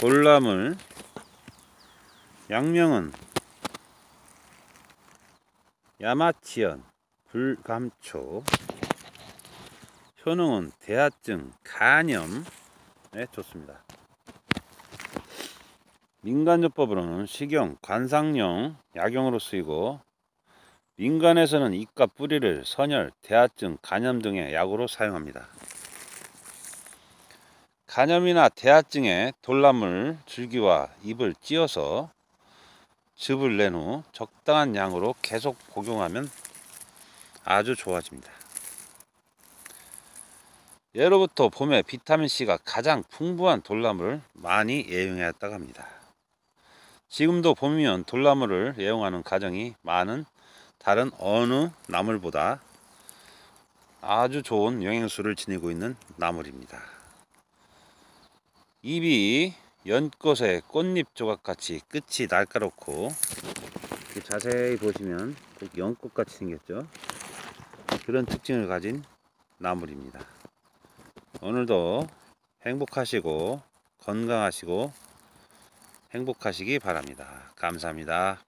돌나물 양명은 야마치연 불감초 효능은 대하증 간염에 좋습니다 민간요법으로는 식용 관상용 약용으로 쓰이고 민간에서는 잎과 뿌리를 선열, 대하증, 간염 등의 약으로 사용합니다. 간염이나 대하증에 돌나물 줄기와 잎을 찧어서 즙을 낸 후 적당한 양으로 계속 복용하면 아주 좋아집니다. 예로부터 봄에 비타민C가 가장 풍부한 돌나물을 많이 애용해왔다고 합니다. 지금도 봄이면 돌나물을 애용하는 가정이 많은 다른 어느 나물보다 아주 좋은 영양소를 지니고 있는 나물입니다. 잎이 연꽃의 꽃잎 조각같이 끝이 날카롭고 자세히 보시면 꼭 연꽃같이 생겼죠. 그런 특징을 가진 나물입니다. 오늘도 행복하시고 건강하시고 행복하시기 바랍니다. 감사합니다.